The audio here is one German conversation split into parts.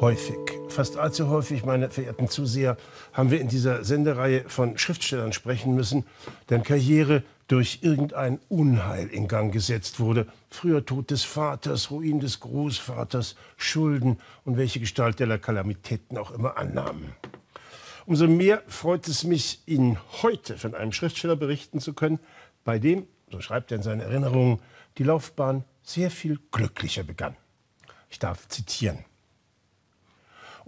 häufig, fast allzu häufig, meine verehrten Zuseher, haben wir in dieser Sendereihe von Schriftstellern sprechen müssen, deren Karriere durch irgendein Unheil in Gang gesetzt wurde. Früher Tod des Vaters, Ruin des Großvaters, Schulden und welche Gestalt der Kalamitäten auch immer annahmen. Umso mehr freut es mich, Ihnen heute von einem Schriftsteller berichten zu können, bei dem, so schreibt er in seinen Erinnerungen, die Laufbahn sehr viel glücklicher begann. Ich darf zitieren.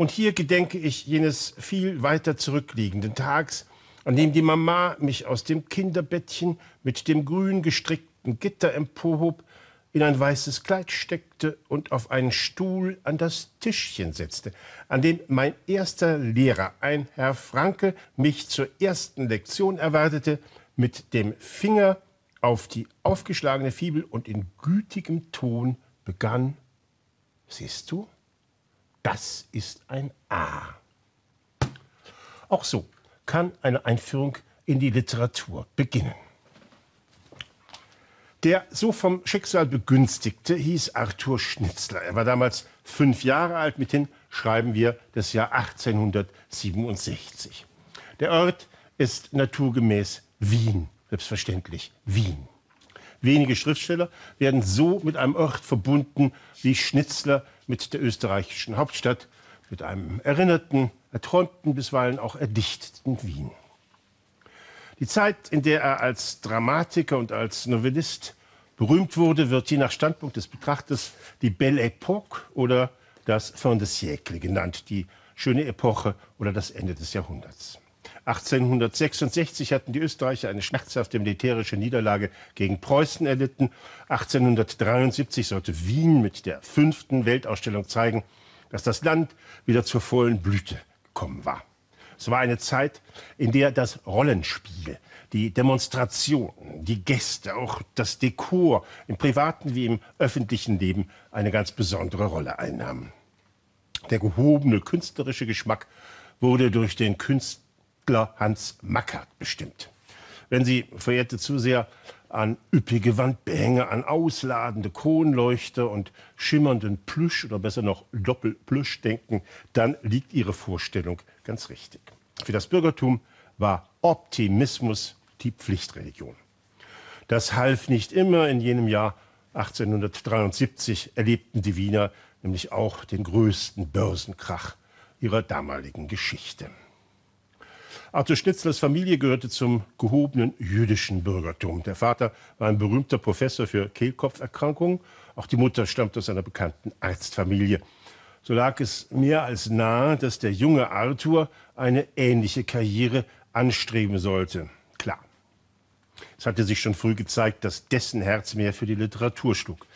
Und hier gedenke ich jenes viel weiter zurückliegenden Tags, an dem die Mama mich aus dem Kinderbettchen mit dem grün gestrickten Gitter emporhob, in ein weißes Kleid steckte und auf einen Stuhl an das Tischchen setzte, an dem mein erster Lehrer, ein Herr Franke, mich zur ersten Lektion erwartete, mit dem Finger auf die aufgeschlagene Fibel und in gütigem Ton begann, siehst du, das ist ein A. Auch so kann eine Einführung in die Literatur beginnen. Der so vom Schicksal begünstigte hieß Arthur Schnitzler. Er war damals fünf Jahre alt. Mithin schreiben wir das Jahr 1867. Der Ort ist naturgemäß Wien, selbstverständlich Wien. Wenige Schriftsteller werden so mit einem Ort verbunden wie Schnitzler mit der österreichischen Hauptstadt, mit einem erinnerten, erträumten, bisweilen auch erdichteten Wien. Die Zeit, in der er als Dramatiker und als Novellist berühmt wurde, wird je nach Standpunkt des Betrachters die Belle Époque oder das Fin de siècle genannt, die schöne Epoche oder das Ende des Jahrhunderts. 1866 hatten die Österreicher eine schmerzhafte militärische Niederlage gegen Preußen erlitten. 1873 sollte Wien mit der fünften Weltausstellung zeigen, dass das Land wieder zur vollen Blüte gekommen war. Es war eine Zeit, in der das Rollenspiel, die Demonstration, die Gäste, auch das Dekor im privaten wie im öffentlichen Leben eine ganz besondere Rolle einnahmen. Der gehobene künstlerische Geschmack wurde durch den Künstler Hans Mackert bestimmt. Wenn Sie, verehrte Zuseher, an üppige Wandbehänge, an ausladende Kronleuchter und schimmernden Plüsch oder besser noch Doppelplüsch denken, dann liegt Ihre Vorstellung ganz richtig. Für das Bürgertum war Optimismus die Pflichtreligion. Das half nicht immer. In jenem Jahr 1873 erlebten die Wiener nämlich auch den größten Börsenkrach ihrer damaligen Geschichte. Arthur Schnitzlers Familie gehörte zum gehobenen jüdischen Bürgertum. Der Vater war ein berühmter Professor für Kehlkopferkrankungen. Auch die Mutter stammt aus einer bekannten Arztfamilie. So lag es mehr als nahe, dass der junge Arthur eine ähnliche Karriere anstreben sollte. Klar. Es hatte sich schon früh gezeigt, dass dessen Herz mehr für die Literatur schlug.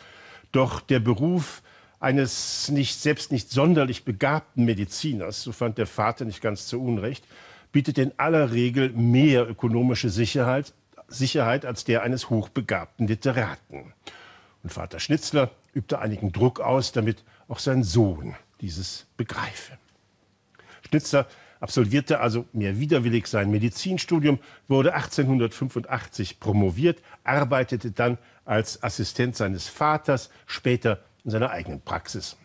Doch der Beruf eines nicht, selbst nicht sonderlich begabten Mediziners, so fand der Vater nicht ganz zu Unrecht, bietet in aller Regel mehr ökonomische Sicherheit, Sicherheit als der eines hochbegabten Literaten. Und Vater Schnitzler übte einigen Druck aus, damit auch sein Sohn dieses begreife. Schnitzler absolvierte also mehr widerwillig sein Medizinstudium, wurde 1885 promoviert, arbeitete dann als Assistent seines Vaters, später in seiner eigenen Praxis.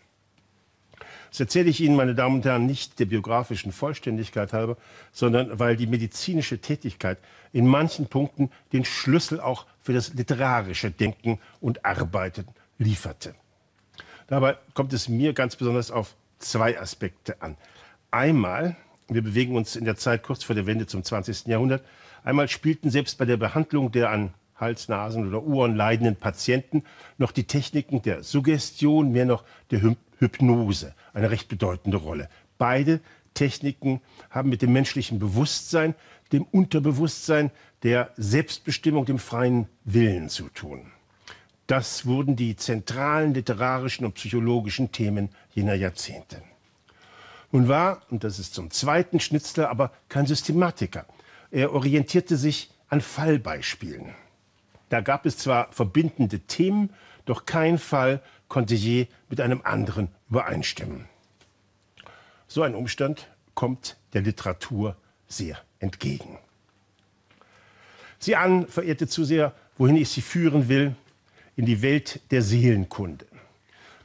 Das erzähle ich Ihnen, meine Damen und Herren, nicht der biografischen Vollständigkeit halber, sondern weil die medizinische Tätigkeit in manchen Punkten den Schlüssel auch für das literarische Denken und Arbeiten lieferte. Dabei kommt es mir ganz besonders auf zwei Aspekte an. Einmal, wir bewegen uns in der Zeit kurz vor der Wende zum 20. Jahrhundert, einmal spielten selbst bei der Behandlung der an Hals-, Nasen- oder Ohren leidenden Patienten noch die Techniken der Suggestion, mehr noch der Hypnose eine recht bedeutende Rolle. Beide Techniken haben mit dem menschlichen Bewusstsein, dem Unterbewusstsein, der Selbstbestimmung, dem freien Willen zu tun. Das wurden die zentralen literarischen und psychologischen Themen jener Jahrzehnte. Nun war, und das ist zum zweiten Schnitzler, aber kein Systematiker. Er orientierte sich an Fallbeispielen. Da gab es zwar verbindende Themen, doch kein Fall konnte je mit einem anderen übereinstimmen. So ein Umstand kommt der Literatur sehr entgegen. Sieh an, verehrte Zuseher, wohin ich Sie führen will, in die Welt der Seelenkunde.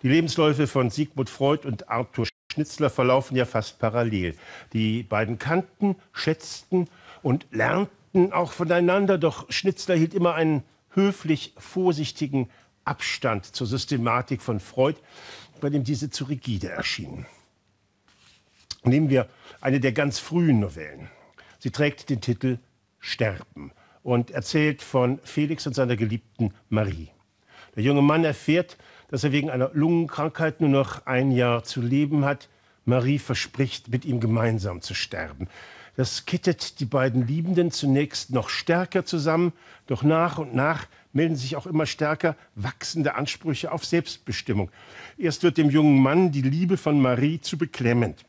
Die Lebensläufe von Sigmund Freud und Arthur Schnitzler verlaufen ja fast parallel. Die beiden kannten, schätzten und lernten auch voneinander, doch Schnitzler hielt immer einen höflich vorsichtigen Abstand zur Systematik von Freud, bei dem diese zu rigide erschienen. Nehmen wir eine der ganz frühen Novellen. Sie trägt den Titel Sterben und erzählt von Felix und seiner geliebten Marie. Der junge Mann erfährt, dass er wegen einer Lungenkrankheit nur noch ein Jahr zu leben hat. Marie verspricht, mit ihm gemeinsam zu sterben. Das kittet die beiden Liebenden zunächst noch stärker zusammen, doch nach und nach melden sich auch immer stärker wachsende Ansprüche auf Selbstbestimmung. Erst wird dem jungen Mann die Liebe von Marie zu beklemmend.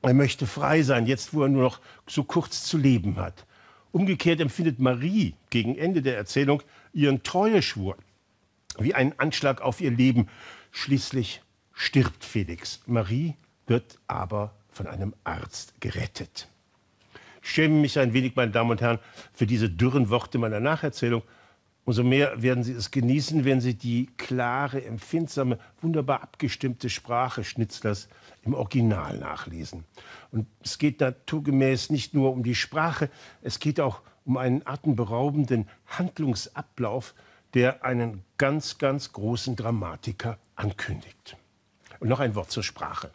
Er möchte frei sein, jetzt wo er nur noch so kurz zu leben hat. Umgekehrt empfindet Marie gegen Ende der Erzählung ihren Treueschwur wie ein Anschlag auf ihr Leben. Schließlich stirbt Felix. Marie wird aber von einem Arzt gerettet. Schäme mich ein wenig, meine Damen und Herren, für diese dürren Worte meiner Nacherzählung. Umso mehr werden Sie es genießen, wenn Sie die klare, empfindsame, wunderbar abgestimmte Sprache Schnitzlers im Original nachlesen. Und es geht naturgemäß nicht nur um die Sprache, es geht auch um einen atemberaubenden Handlungsablauf, der einen ganz, ganz großen Dramatiker ankündigt. Und noch ein Wort zur Sprache.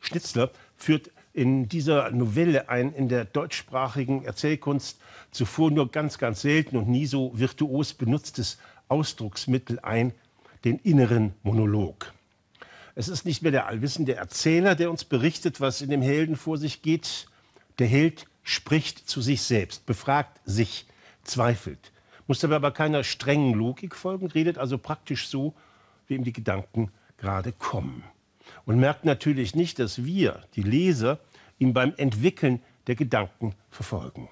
Schnitzler führt in dieser Novelle ein in der deutschsprachigen Erzählkunst zuvor nur ganz, ganz selten und nie so virtuos benutztes Ausdrucksmittel ein, den inneren Monolog. Es ist nicht mehr der allwissende Erzähler, der uns berichtet, was in dem Helden vor sich geht. Der Held spricht zu sich selbst, befragt sich, zweifelt, muss dabei aber keiner strengen Logik folgen, redet also praktisch so, wie ihm die Gedanken gerade kommen und merkt natürlich nicht, dass wir, die Leser, ihn beim Entwickeln der Gedanken verfolgen.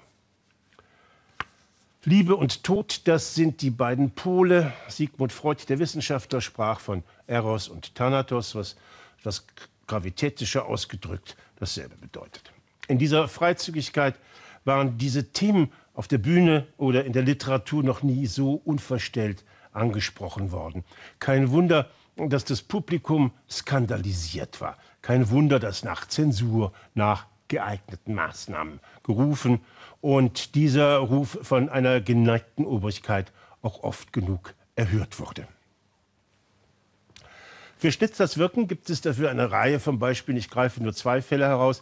Liebe und Tod, das sind die beiden Pole. Sigmund Freud, der Wissenschaftler, sprach von Eros und Thanatos, was etwas gravitätischer ausgedrückt dasselbe bedeutet. In dieser Freizügigkeit waren diese Themen auf der Bühne oder in der Literatur noch nie so unverstellt angesprochen worden. Kein Wunder, dass das Publikum skandalisiert war. Kein Wunder, dass nach Zensur, nach geeigneten Maßnahmen gerufen und dieser Ruf von einer geneigten Obrigkeit auch oft genug erhört wurde. Für Schnitzlers Wirken gibt es dafür eine Reihe von Beispielen. Ich greife nur zwei Fälle heraus.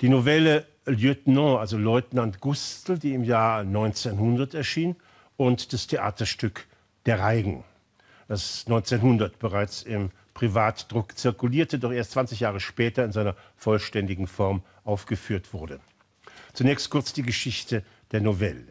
Die Novelle Lieutenant, also Leutnant Gustl, die im Jahr 1900 erschien, und das Theaterstück Der Reigen das 1900 bereits im Privatdruck zirkulierte, doch erst 20 Jahre später in seiner vollständigen Form aufgeführt wurde. Zunächst kurz die Geschichte der Novelle.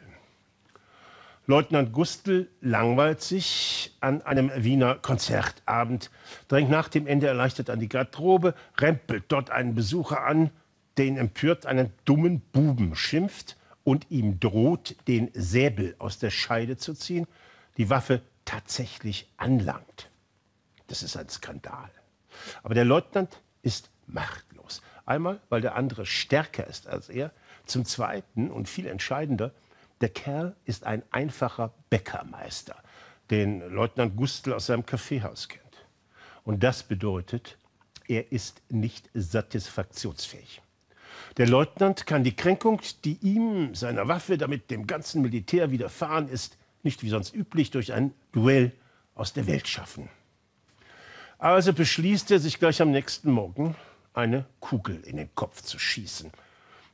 Leutnant Gustl langweilt sich an einem Wiener Konzertabend, drängt nach dem Ende erleichtert an die Garderobe, rempelt dort einen Besucher an, der ihn empört einen dummen Buben schimpft und ihm droht, den Säbel aus der Scheide zu ziehen. Die Waffe tatsächlich anlangt. Das ist ein Skandal. Aber der Leutnant ist machtlos. Einmal, weil der andere stärker ist als er. Zum Zweiten und viel entscheidender, der Kerl ist ein einfacher Bäckermeister, den Leutnant Gustl aus seinem Kaffeehaus kennt. Und das bedeutet, er ist nicht satisfaktionsfähig. Der Leutnant kann die Kränkung, die ihm, seiner Waffe, damit dem ganzen Militär widerfahren ist, nicht wie sonst üblich durch ein Duell aus der Welt schaffen. Also beschließt er, sich gleich am nächsten Morgen eine Kugel in den Kopf zu schießen.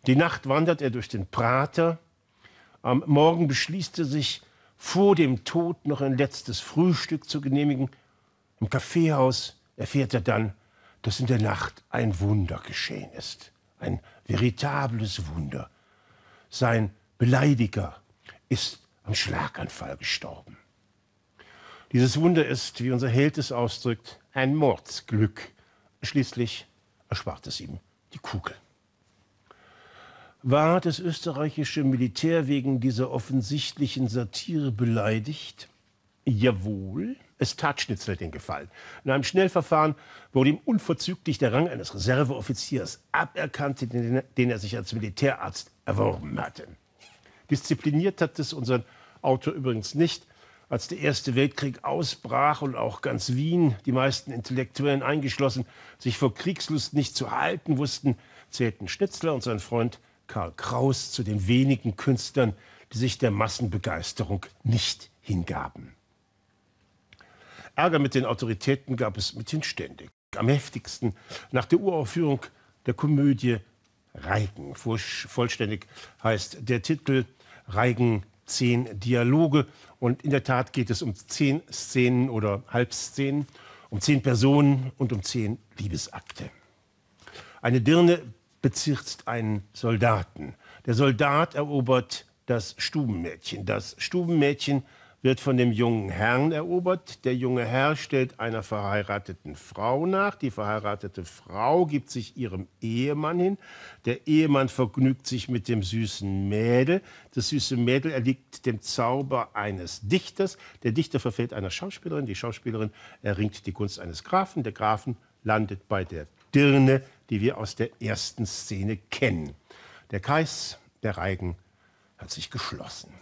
Die Nacht wandert er durch den Prater. Am Morgen beschließt er sich, vor dem Tod noch ein letztes Frühstück zu genehmigen. Im Kaffeehaus erfährt er dann, dass in der Nacht ein Wunder geschehen ist. Ein veritables Wunder. Sein Beleidiger ist am Schlaganfall gestorben. Dieses Wunder ist, wie unser Held es ausdrückt, ein Mordsglück. Schließlich erspart es ihm die Kugel. War das österreichische Militär wegen dieser offensichtlichen Satire beleidigt? Jawohl, es tat Schnitzel den Gefallen. In einem Schnellverfahren wurde ihm unverzüglich der Rang eines Reserveoffiziers aberkannt, den er sich als Militärarzt erworben hatte. Diszipliniert hat es unseren Autor übrigens nicht. Als der Erste Weltkrieg ausbrach und auch ganz Wien, die meisten Intellektuellen eingeschlossen, sich vor Kriegslust nicht zu halten wussten, zählten Schnitzler und sein Freund Karl Kraus zu den wenigen Künstlern, die sich der Massenbegeisterung nicht hingaben. Ärger mit den Autoritäten gab es mithin ständig. Am heftigsten nach der Uraufführung der Komödie Reigen. Vollständig heißt der Titel Reigen zehn Dialoge. Und in der Tat geht es um zehn Szenen oder Halbszenen, um zehn Personen und um zehn Liebesakte. Eine Dirne bezirzt einen Soldaten. Der Soldat erobert das Stubenmädchen. Das Stubenmädchen wird von dem jungen Herrn erobert. Der junge Herr stellt einer verheirateten Frau nach. Die verheiratete Frau gibt sich ihrem Ehemann hin. Der Ehemann vergnügt sich mit dem süßen Mädel. Das süße Mädel erliegt dem Zauber eines Dichters. Der Dichter verfällt einer Schauspielerin. Die Schauspielerin erringt die Gunst eines Grafen. Der Grafen landet bei der Dirne, die wir aus der ersten Szene kennen. Der Kreis der Reigen hat sich geschlossen.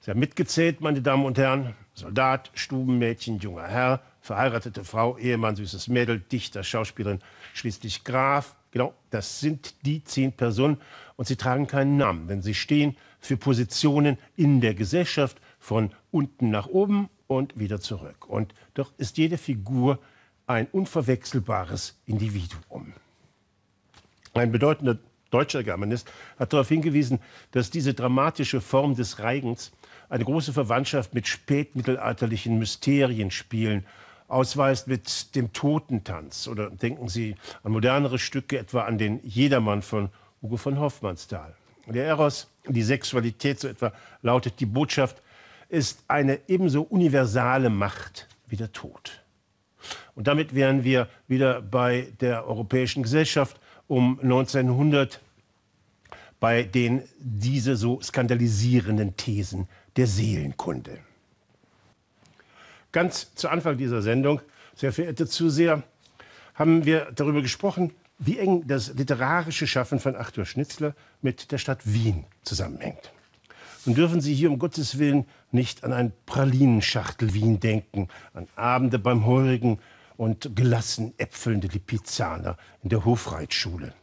Sie haben mitgezählt, meine Damen und Herren. Soldat, Stubenmädchen, junger Herr, verheiratete Frau, Ehemann, süßes Mädel, Dichter, Schauspielerin, schließlich Graf. Genau, das sind die zehn Personen und sie tragen keinen Namen, denn sie stehen für Positionen in der Gesellschaft von unten nach oben und wieder zurück. Und doch ist jede Figur ein unverwechselbares Individuum. Ein bedeutender deutscher Germanist hat darauf hingewiesen, dass diese dramatische Form des Reigens eine große Verwandtschaft mit spätmittelalterlichen Mysterienspielen ausweist mit dem Totentanz. Oder denken Sie an modernere Stücke, etwa an den Jedermann von Hugo von Hoffmannsthal. Der Eros, die Sexualität, so etwa lautet die Botschaft, ist eine ebenso universale Macht wie der Tod. Und damit wären wir wieder bei der Europäischen Gesellschaft um 1900, bei den diese so skandalisierenden Thesen der Seelenkunde. Ganz zu Anfang dieser Sendung, sehr verehrte Zuseher, haben wir darüber gesprochen, wie eng das literarische Schaffen von Arthur Schnitzler mit der Stadt Wien zusammenhängt. Und dürfen Sie hier um Gottes Willen nicht an ein Pralinenschachtel Wien denken, an Abende beim Heurigen und gelassen äpfelnde Lipizzaner in der Hofreitschule.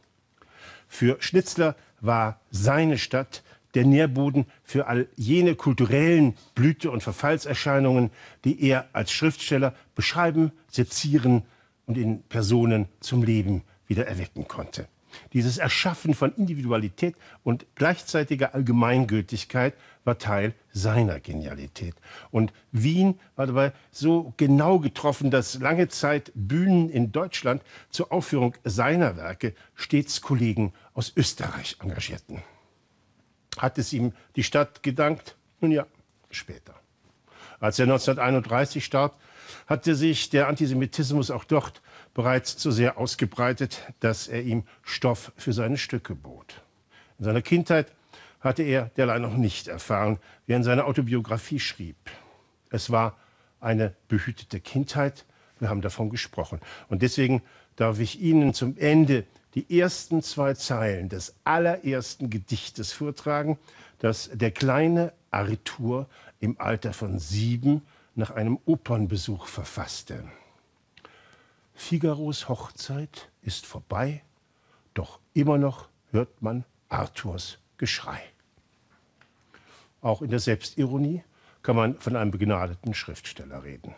Für Schnitzler war seine Stadt der Nährboden für all jene kulturellen Blüte- und Verfallserscheinungen, die er als Schriftsteller beschreiben, sezieren und in Personen zum Leben wieder erwecken konnte. Dieses Erschaffen von Individualität und gleichzeitiger Allgemeingültigkeit war Teil seiner Genialität. Und Wien war dabei so genau getroffen, dass lange Zeit Bühnen in Deutschland zur Aufführung seiner Werke stets Kollegen aus Österreich engagierten. Hat es ihm die Stadt gedankt? Nun ja, später. Als er 1931 starb, hatte sich der Antisemitismus auch dort bereits so sehr ausgebreitet, dass er ihm Stoff für seine Stücke bot. In seiner Kindheit hatte er derlei noch nicht erfahren, wie er in seiner Autobiografie schrieb. Es war eine behütete Kindheit, wir haben davon gesprochen. Und deswegen darf ich Ihnen zum Ende die ersten zwei Zeilen des allerersten Gedichtes vortragen, das der kleine Arthur im Alter von sieben nach einem Opernbesuch verfasste. Figaros Hochzeit ist vorbei, doch immer noch hört man Arthurs Geschrei. Auch in der Selbstironie kann man von einem begnadeten Schriftsteller reden.